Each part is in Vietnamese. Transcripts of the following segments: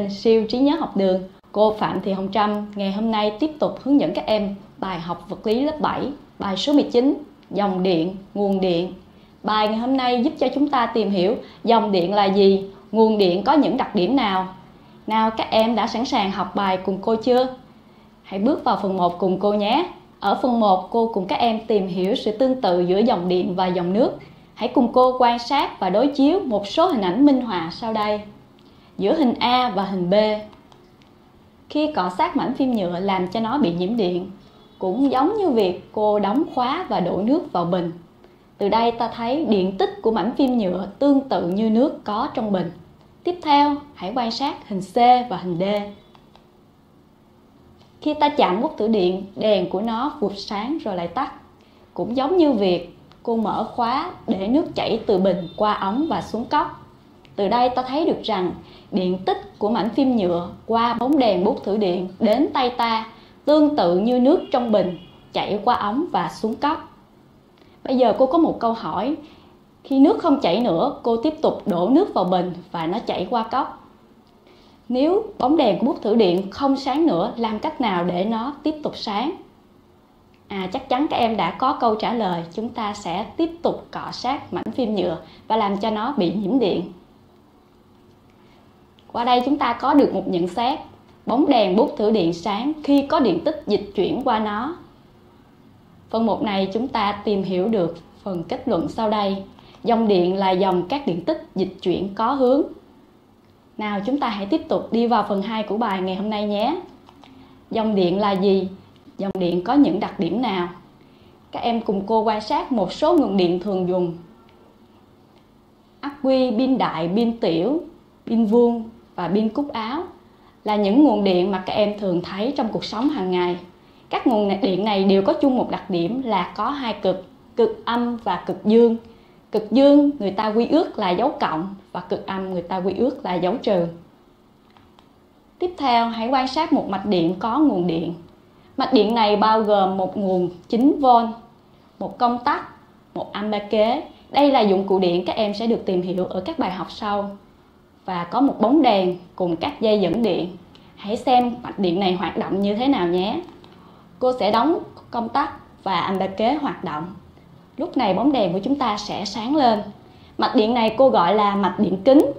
Ờ, siêu trí nhớ học đường, cô Phạm Thị Hồng Trâm ngày hôm nay tiếp tục hướng dẫn các em bài học vật lý lớp 7, bài số 19, dòng điện, nguồn điện. Bài ngày hôm nay giúp cho chúng ta tìm hiểu dòng điện là gì, nguồn điện có những đặc điểm nào. Nào các em đã sẵn sàng học bài cùng cô chưa? Hãy bước vào phần 1 cùng cô nhé. Ở phần 1, cô cùng các em tìm hiểu sự tương tự giữa dòng điện và dòng nước. Hãy cùng cô quan sát và đối chiếu một số hình ảnh minh họa sau đây giữa hình A và hình B. Khi cọ sát mảnh phim nhựa làm cho nó bị nhiễm điện, cũng giống như việc cô đóng khóa và đổ nước vào bình. Từ đây ta thấy điện tích của mảnh phim nhựa tương tự như nước có trong bình. Tiếp theo, hãy quan sát hình C và hình D. Khi ta chạm bút thử điện, đèn của nó vụt sáng rồi lại tắt. Cũng giống như việc cô mở khóa để nước chảy từ bình qua ống và xuống cốc. Từ đây ta thấy được rằng điện tích của mảnh phim nhựa qua bóng đèn bút thử điện đến tay ta tương tự như nước trong bình chảy qua ống và xuống cốc. Bây giờ cô có một câu hỏi. Khi nước không chảy nữa, cô tiếp tục đổ nước vào bình và nó chảy qua cốc. Nếu bóng đèn của bút thử điện không sáng nữa, làm cách nào để nó tiếp tục sáng? À, chắc chắn các em đã có câu trả lời. Chúng ta sẽ tiếp tục cọ sát mảnh phim nhựa và làm cho nó bị nhiễm điện. Qua đây chúng ta có được một nhận xét bóng đèn bút thử điện sáng khi có điện tích dịch chuyển qua nó. Phần một này chúng ta tìm hiểu được phần kết luận sau đây. Dòng điện là dòng các điện tích dịch chuyển có hướng. Nào chúng ta hãy tiếp tục đi vào phần 2 của bài ngày hôm nay nhé. Dòng điện là gì? Dòng điện có những đặc điểm nào? Các em cùng cô quan sát một số nguồn điện thường dùng. Ắc quy, pin đại, pin tiểu, pin vuông, và pin cúc áo là những nguồn điện mà các em thường thấy trong cuộc sống hàng ngày. Các nguồn điện này đều có chung một đặc điểm là có hai cực, cực âm và cực dương. Cực dương người ta quy ước là dấu cộng và cực âm người ta quy ước là dấu trừ. Tiếp theo, hãy quan sát một mạch điện có nguồn điện. Mạch điện này bao gồm một nguồn 9V, một công tắc, một ampe kế. Đây là dụng cụ điện các em sẽ được tìm hiểu ở các bài học sau và có một bóng đèn cùng các dây dẫn điện. Hãy xem mạch điện này hoạt động như thế nào nhé. Cô sẽ đóng công tắc và anh đã kế hoạt động. Lúc này bóng đèn của chúng ta sẽ sáng lên. Mạch điện này cô gọi là mạch điện kính.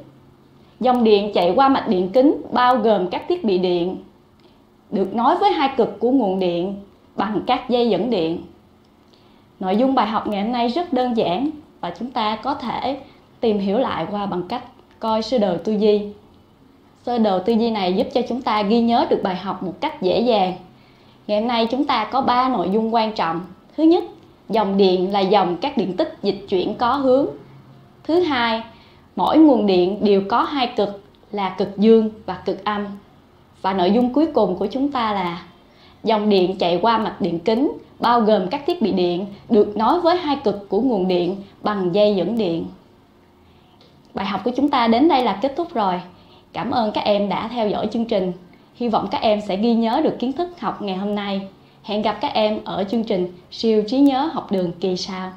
Dòng điện chạy qua mạch điện kính bao gồm các thiết bị điện được nối với hai cực của nguồn điện bằng các dây dẫn điện. Nội dung bài học ngày hôm nay rất đơn giản và chúng ta có thể tìm hiểu lại qua bằng cách coi sơ đồ tư duy. Sơ đồ tư duy này giúp cho chúng ta ghi nhớ được bài học một cách dễ dàng. Ngày hôm nay chúng ta có 3 nội dung quan trọng. Thứ nhất, dòng điện là dòng các điện tích dịch chuyển có hướng. Thứ hai, mỗi nguồn điện đều có hai cực, là cực dương và cực âm. Và nội dung cuối cùng của chúng ta là, dòng điện chạy qua mạch điện kính, bao gồm các thiết bị điện, được nối với hai cực của nguồn điện bằng dây dẫn điện bài học của chúng ta đến đây là kết thúc rồi. Cảm ơn các em đã theo dõi chương trình. Hy vọng các em sẽ ghi nhớ được kiến thức học ngày hôm nay. Hẹn gặp các em ở chương trình siêu trí nhớ học đường kỳ sau.